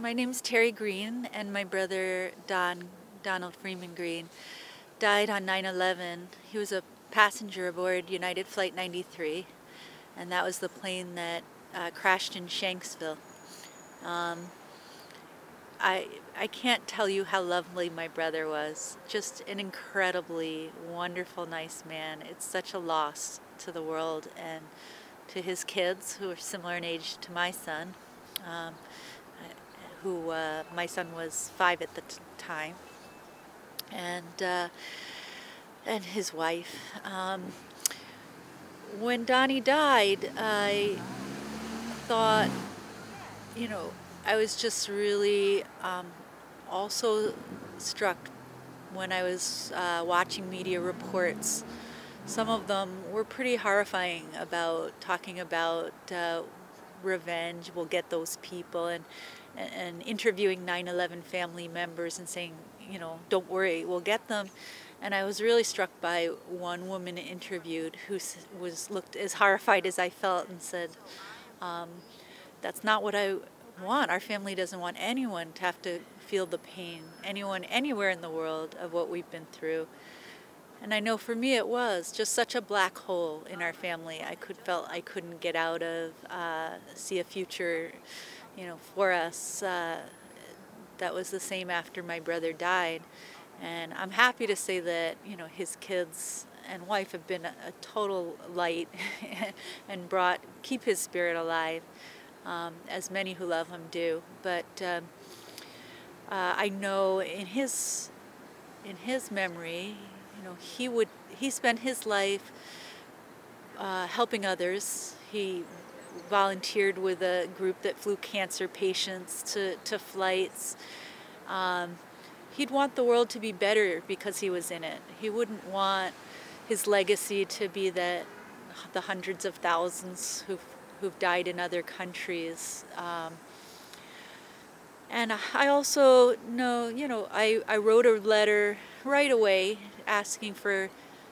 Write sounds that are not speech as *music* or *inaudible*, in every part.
My name's Terry Greene, and my brother Don Donald Freeman Greene died on 9/11. He was a passenger aboard United Flight 93, and that was the plane that uh, crashed in Shanksville. Um, I I can't tell you how lovely my brother was. Just an incredibly wonderful, nice man. It's such a loss to the world and to his kids, who are similar in age to my son. Um, who uh, my son was five at the time, and uh, and his wife. Um, when Donnie died, I thought, you know, I was just really um, also struck when I was uh, watching media reports. Some of them were pretty horrifying about talking about uh, revenge, we'll get those people, and, and interviewing 9 11 family members and saying, you know, don't worry, we'll get them. And I was really struck by one woman interviewed who was looked as horrified as I felt and said, um, "That's not what I want. Our family doesn't want anyone to have to feel the pain, anyone anywhere in the world of what we've been through." And I know for me it was just such a black hole in our family. I could felt I couldn't get out of, uh, see a future, you know, for us. Uh, that was the same after my brother died. And I'm happy to say that, you know, his kids and wife have been a, a total light *laughs* and brought, keep his spirit alive, um, as many who love him do. But um, uh, I know in his, in his memory, you know, he would, he spent his life uh, helping others. He volunteered with a group that flew cancer patients to, to flights. Um, he'd want the world to be better because he was in it. He wouldn't want his legacy to be that the hundreds of thousands who've, who've died in other countries. Um, and I also know, you know, I, I wrote a letter right away asking for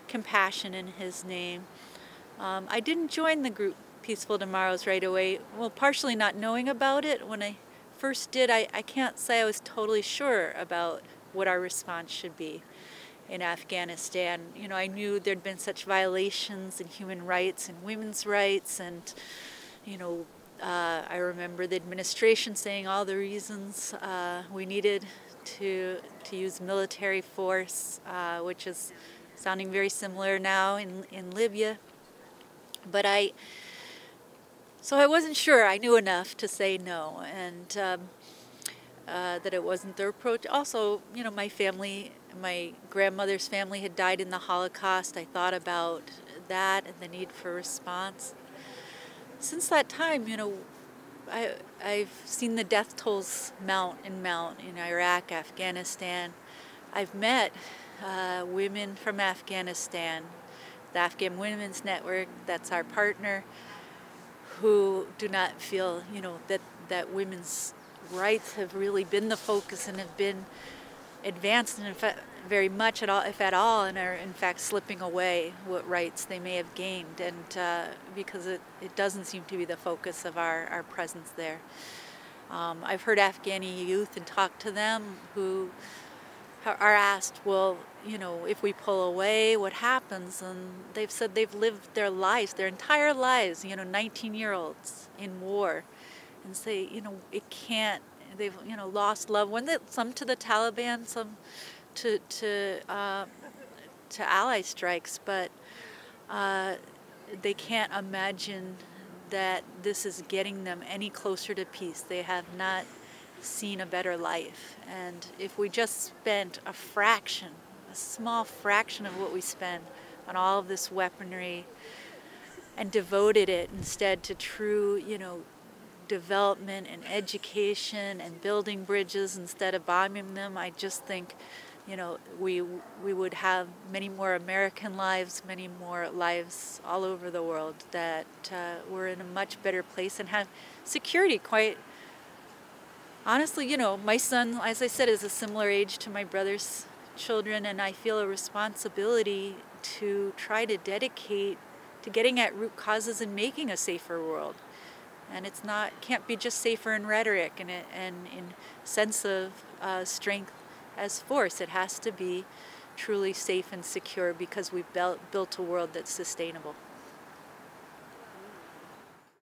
compassion in his name. Um, I didn't join the group Peaceful Tomorrows right away. Well, partially not knowing about it. When I first did, I, I can't say I was totally sure about what our response should be in Afghanistan. You know, I knew there'd been such violations in human rights and women's rights, and you know, uh, I remember the administration saying all the reasons uh, we needed to to use military force, uh, which is sounding very similar now in in Libya. But I, so I wasn't sure. I knew enough to say no, and. Um, uh, that it wasn't their approach. Also, you know, my family, my grandmother's family had died in the Holocaust. I thought about that and the need for response. Since that time, you know, I, I've seen the death tolls mount and mount in Iraq, Afghanistan. I've met uh, women from Afghanistan, the Afghan Women's Network, that's our partner, who do not feel, you know, that, that women's rights have really been the focus and have been advanced and in fact very much at all, if at all, and are in fact slipping away what rights they may have gained, and uh, because it, it doesn't seem to be the focus of our, our presence there. Um, I've heard Afghani youth and talked to them who are asked, well, you know, if we pull away, what happens? And they've said they've lived their lives, their entire lives, you know, 19 year olds in war and say, you know, it can't. They've you know lost loved ones. Some to the Taliban, some to to uh, to ally strikes, but uh, they can't imagine that this is getting them any closer to peace. They have not seen a better life. And if we just spent a fraction, a small fraction of what we spend on all of this weaponry and devoted it instead to true, you know, development and education and building bridges instead of bombing them, I just think, you know, we we would have many more American lives, many more lives all over the world that uh, we're in a much better place and have security. Quite honestly, you know, my son, as I said, is a similar age to my brother's children, and I feel a responsibility to try to dedicate to getting at root causes and making a safer world and it's not can't be just safer in rhetoric and and in sense of uh, strength as force. It has to be truly safe and secure because we've built a world that's sustainable.